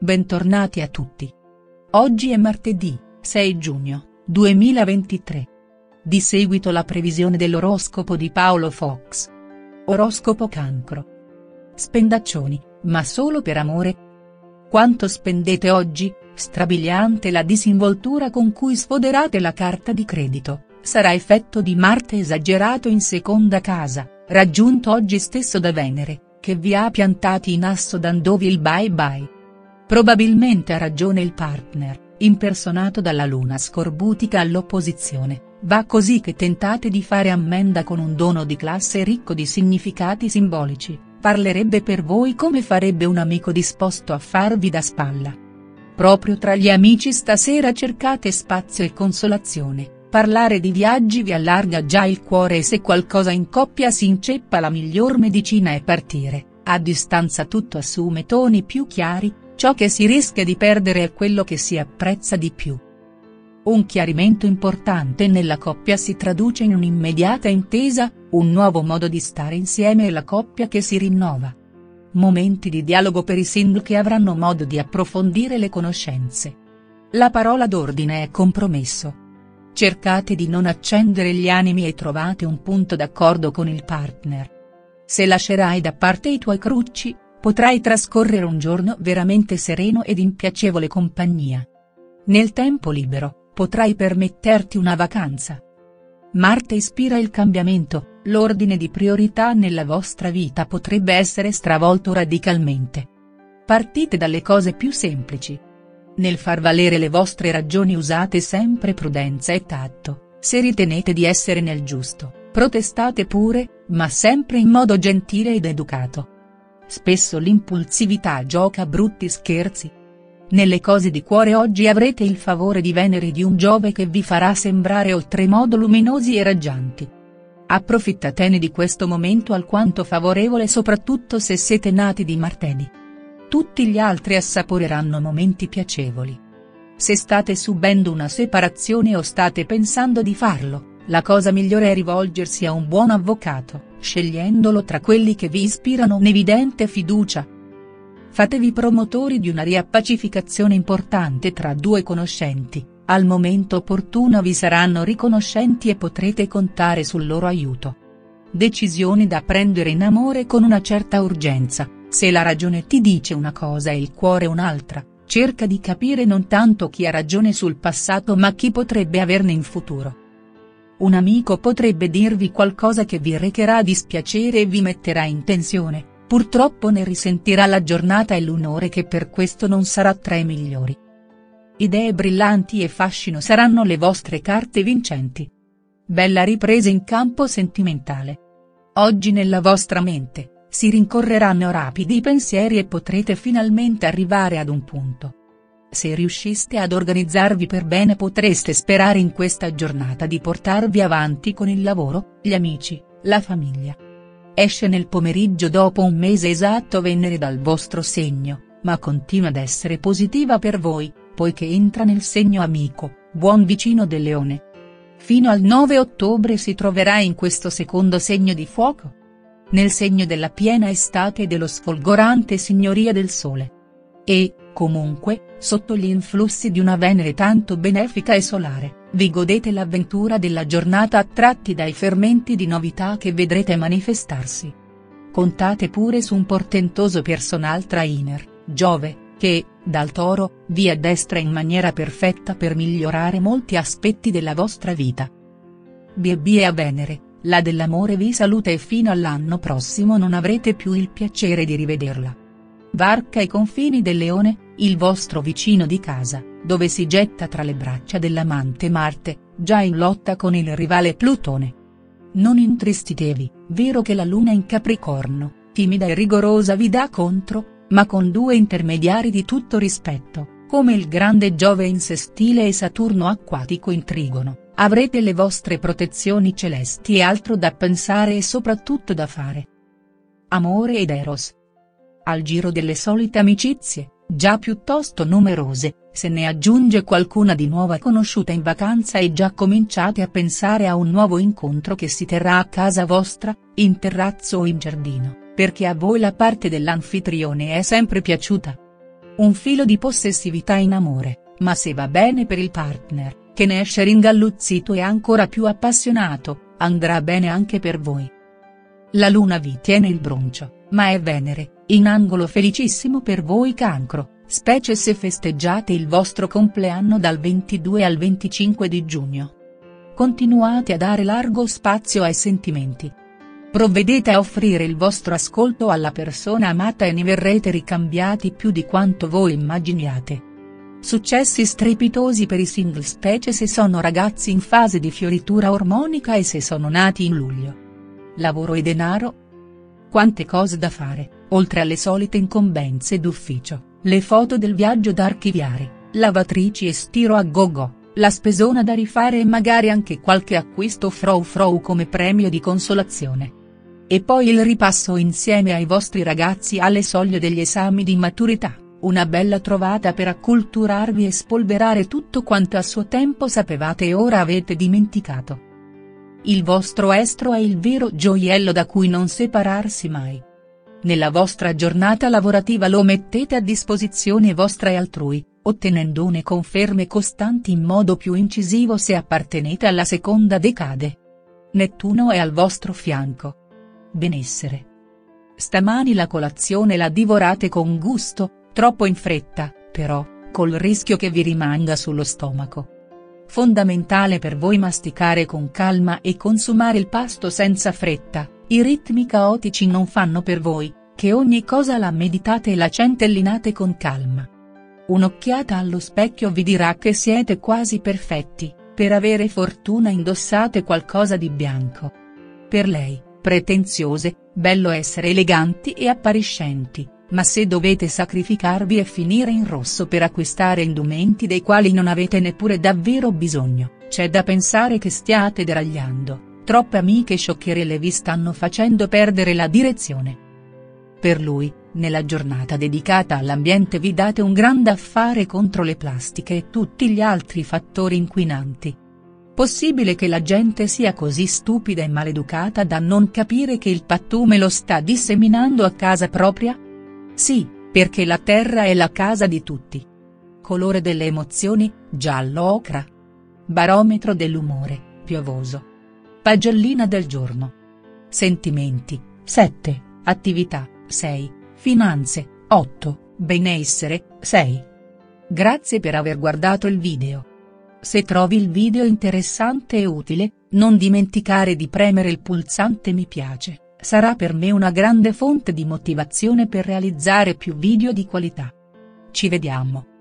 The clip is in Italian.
Bentornati a tutti. Oggi è martedì, 6 giugno, 2023. Di seguito la previsione dell'oroscopo di Paolo Fox. Oroscopo Cancro. Spendaccioni, ma solo per amore? Quanto spendete oggi? Strabiliante la disinvoltura con cui sfoderate la carta di credito, sarà effetto di Marte esagerato in seconda casa, raggiunto oggi stesso da Venere, che vi ha piantati in asso dandovi il bye bye. Probabilmente ha ragione il partner, impersonato dalla luna scorbutica all'opposizione, va così che tentate di fare ammenda con un dono di classe ricco di significati simbolici, parlerebbe per voi come farebbe un amico disposto a farvi da spalla. Proprio tra gli amici stasera cercate spazio e consolazione, parlare di viaggi vi allarga già il cuore e se qualcosa in coppia si inceppa la miglior medicina è partire, a distanza tutto assume toni più chiari, Ciò che si rischia di perdere è quello che si apprezza di più. Un chiarimento importante nella coppia si traduce in un'immediata intesa, un nuovo modo di stare insieme e la coppia che si rinnova. Momenti di dialogo per i single che avranno modo di approfondire le conoscenze. La parola d'ordine è compromesso. Cercate di non accendere gli animi e trovate un punto d'accordo con il partner. Se lascerai da parte i tuoi crucci, potrai trascorrere un giorno veramente sereno ed in piacevole compagnia. Nel tempo libero, potrai permetterti una vacanza. Marte ispira il cambiamento, l'ordine di priorità nella vostra vita potrebbe essere stravolto radicalmente. Partite dalle cose più semplici. Nel far valere le vostre ragioni usate sempre prudenza e tatto, se ritenete di essere nel giusto, protestate pure, ma sempre in modo gentile ed educato. Spesso l'impulsività gioca brutti scherzi. Nelle cose di cuore oggi avrete il favore di Venere di un Giove che vi farà sembrare oltremodo luminosi e raggianti. Approfittatene di questo momento alquanto favorevole soprattutto se siete nati di martedì. Tutti gli altri assaporeranno momenti piacevoli. Se state subendo una separazione o state pensando di farlo, la cosa migliore è rivolgersi a un buon avvocato scegliendolo tra quelli che vi ispirano un'evidente fiducia. Fatevi promotori di una riappacificazione importante tra due conoscenti, al momento opportuno vi saranno riconoscenti e potrete contare sul loro aiuto. Decisioni da prendere in amore con una certa urgenza, se la ragione ti dice una cosa e il cuore un'altra, cerca di capire non tanto chi ha ragione sul passato ma chi potrebbe averne in futuro. Un amico potrebbe dirvi qualcosa che vi recherà dispiacere e vi metterà in tensione, purtroppo ne risentirà la giornata e l'umore che per questo non sarà tra i migliori. Idee brillanti e fascino saranno le vostre carte vincenti. Bella ripresa in campo sentimentale. Oggi nella vostra mente, si rincorreranno rapidi pensieri e potrete finalmente arrivare ad un punto se riusciste ad organizzarvi per bene potreste sperare in questa giornata di portarvi avanti con il lavoro, gli amici, la famiglia. Esce nel pomeriggio dopo un mese esatto Venere dal vostro segno, ma continua ad essere positiva per voi, poiché entra nel segno amico, buon vicino del leone. Fino al 9 ottobre si troverà in questo secondo segno di fuoco. Nel segno della piena estate e dello sfolgorante signoria del sole. E, Comunque, sotto gli influssi di una Venere tanto benefica e solare, vi godete l'avventura della giornata attratti dai fermenti di novità che vedrete manifestarsi. Contate pure su un portentoso personal trainer, Giove, che, dal toro, vi addestra in maniera perfetta per migliorare molti aspetti della vostra vita. B&B a Venere, la dell'amore vi saluta e fino all'anno prossimo non avrete più il piacere di rivederla. Varca i confini del leone, il vostro vicino di casa, dove si getta tra le braccia dell'amante Marte, già in lotta con il rivale Plutone. Non intristitevi, vero che la luna in Capricorno, timida e rigorosa vi dà contro, ma con due intermediari di tutto rispetto, come il grande Giove in sestile e Saturno acquatico in trigono, avrete le vostre protezioni celesti e altro da pensare e soprattutto da fare. Amore ed Eros. Al giro delle solite amicizie, già piuttosto numerose, se ne aggiunge qualcuna di nuova conosciuta in vacanza e già cominciate a pensare a un nuovo incontro che si terrà a casa vostra, in terrazzo o in giardino, perché a voi la parte dell'anfitrione è sempre piaciuta. Un filo di possessività in amore, ma se va bene per il partner, che ne esce ringalluzzito e ancora più appassionato, andrà bene anche per voi. La luna vi tiene il broncio, ma è Venere, in angolo felicissimo per voi cancro, specie se festeggiate il vostro compleanno dal 22 al 25 di giugno. Continuate a dare largo spazio ai sentimenti. Provvedete a offrire il vostro ascolto alla persona amata e ne verrete ricambiati più di quanto voi immaginiate. Successi strepitosi per i single specie se sono ragazzi in fase di fioritura ormonica e se sono nati in luglio. Lavoro e denaro? Quante cose da fare, oltre alle solite incombenze d'ufficio le foto del viaggio da archiviare, lavatrici e stiro a go-go, la spesona da rifare e magari anche qualche acquisto frow frow come premio di consolazione. E poi il ripasso insieme ai vostri ragazzi alle soglie degli esami di maturità, una bella trovata per acculturarvi e spolverare tutto quanto a suo tempo sapevate e ora avete dimenticato. Il vostro estro è il vero gioiello da cui non separarsi mai. Nella vostra giornata lavorativa lo mettete a disposizione vostra e altrui, ottenendone conferme costanti in modo più incisivo se appartenete alla seconda decade. Nettuno è al vostro fianco. Benessere. Stamani la colazione la divorate con gusto, troppo in fretta, però, col rischio che vi rimanga sullo stomaco. Fondamentale per voi masticare con calma e consumare il pasto senza fretta, i ritmi caotici non fanno per voi, che ogni cosa la meditate e la centellinate con calma. Un'occhiata allo specchio vi dirà che siete quasi perfetti, per avere fortuna indossate qualcosa di bianco. Per lei, pretenziose, bello essere eleganti e appariscenti, ma se dovete sacrificarvi e finire in rosso per acquistare indumenti dei quali non avete neppure davvero bisogno, c'è da pensare che stiate deragliando troppe amiche scioccherelle vi stanno facendo perdere la direzione. Per lui, nella giornata dedicata all'ambiente vi date un grande affare contro le plastiche e tutti gli altri fattori inquinanti. Possibile che la gente sia così stupida e maleducata da non capire che il pattume lo sta disseminando a casa propria? Sì, perché la terra è la casa di tutti. Colore delle emozioni, giallo ocra. Barometro dell'umore, piovoso. Pagellina del giorno. Sentimenti, 7, attività, 6, finanze, 8, benessere, 6. Grazie per aver guardato il video. Se trovi il video interessante e utile, non dimenticare di premere il pulsante mi piace, sarà per me una grande fonte di motivazione per realizzare più video di qualità. Ci vediamo.